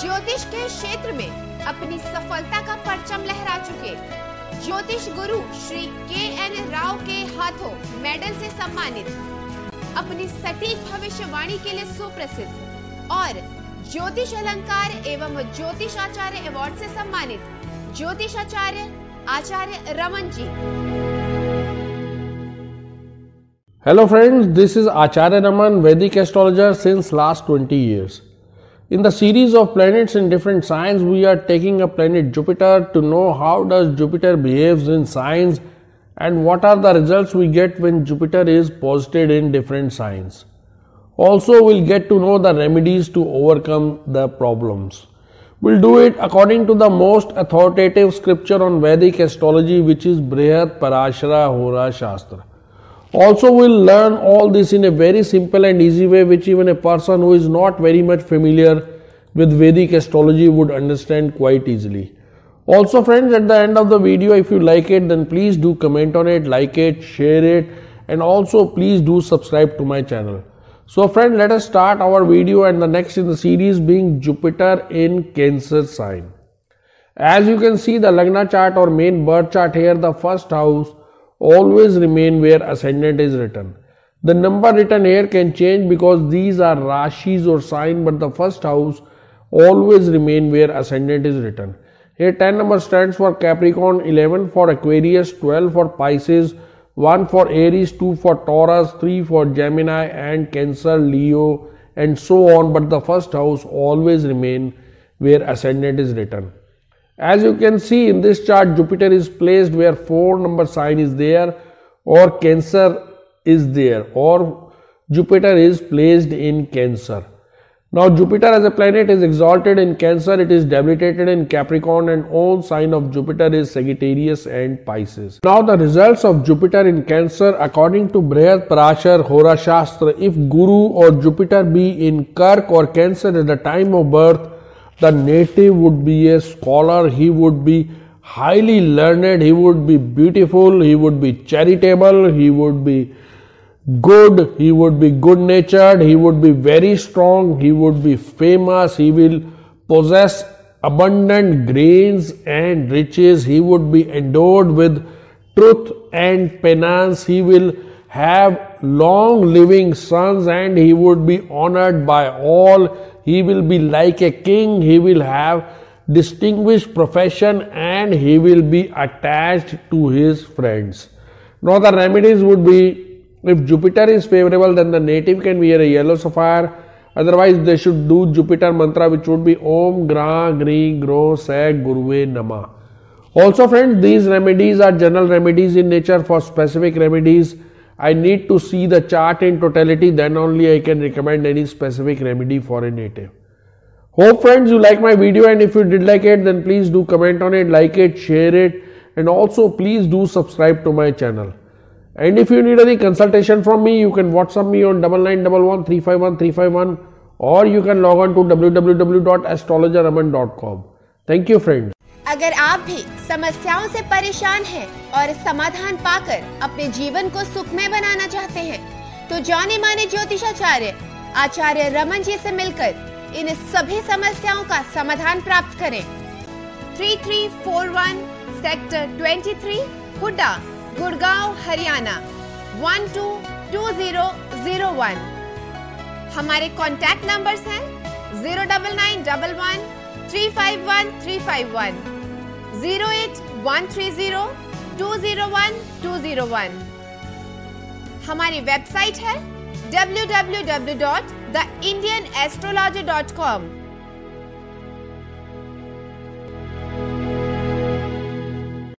ज्योतिष के क्षेत्र में अपनी सफलता का परचम लहरा चुके। ज्योतिष गुरु श्री के एन राव के हाथों मेडल से सम्मानित। अपनी सटीक भविष्यवाणी के लिए सुप्रसिद्ध और ज्योतिष अलंकार एवं ज्योतिष आचार्य अवार्ड से सम्मानित ज्योतिष आचार्य आचार्य रमन जी। Hello friends, this is Acharya Raman, Vedic astrologer since last 20 years. In the series of planets in different signs, we are taking a planet Jupiter to know how does Jupiter behaves in signs and what are the results we get when Jupiter is posited in different signs. Also, we'll get to know the remedies to overcome the problems. We'll do it according to the most authoritative scripture on Vedic astrology, which is Brihat Parashara Hora Shastra. Also, we'll learn all this in a very simple and easy way, which even a person who is not very much familiar with Vedic astrology would understand quite easily. Also, friends, at the end of the video, if you like it, then please do comment on it, like it, share it, and also please do subscribe to my channel. So, friend, let us start our video and the next in the series being Jupiter in Cancer sign. As you can see, the Lagna chart or main birth chart here, the first house always remain where ascendant is written. The number written here can change because these are Rashis or sign, but the first house always remain where ascendant is written. Here 10 number stands for Capricorn, 11 for Aquarius, 12 for Pisces, 1 for Aries, 2 for Taurus, 3 for Gemini and Cancer, Leo and so on but the first house always remain where ascendant is written. As you can see in this chart, Jupiter is placed where 4 number sign is there or Cancer is there or Jupiter is placed in Cancer. Now Jupiter as a planet is exalted in Cancer, it is debilitated in Capricorn and own sign of Jupiter is Sagittarius and Pisces. Now the results of Jupiter in Cancer according to Brihat Parashar Hora Shastra, if Guru or Jupiter be in Kark or Cancer at the time of birth, the native would be a scholar, he would be highly learned, he would be beautiful, he would be charitable, he would be good, he would be good natured, he would be very strong, he would be famous, he will possess abundant grains and riches, he would be endowed with truth and penance, he will have long living sons and he would be honored by all he will be like a king, he will have distinguished profession and he will be attached to his friends. Now the remedies would be if Jupiter is favorable then the native can wear a yellow sapphire otherwise they should do Jupiter mantra which would be Om Gra Gri Gro Sag Guruve Nama. Also friends these remedies are general remedies in nature for specific remedies I need to see the chart in totality, then only I can recommend any specific remedy for a native. Hope friends you like my video and if you did like it then please do comment on it, like it, share it and also please do subscribe to my channel. And if you need any consultation from me, you can WhatsApp me on 9911 or you can log on to www.astrologerraman.com. Thank you friends. अगर आप भी समस्याओं से परेशान हैं और समाधान पाकर अपने जीवन को सुखमय बनाना चाहते हैं तो जाने माने ज्योतिषाचार्य, आचार्य रमन जी से मिलकर इन सभी समस्याओं का समाधान प्राप्त करें। 3341 सेक्टर 23 हुडा, गुड़गांव, हरियाणा 122001 हमारे कॉन्टैक्ट नंबर्स हैं zero double nine double one three five one three five one zero eight one three zero two zero one two zero one हमारी वेबसाइट है www.theindianastrologer.com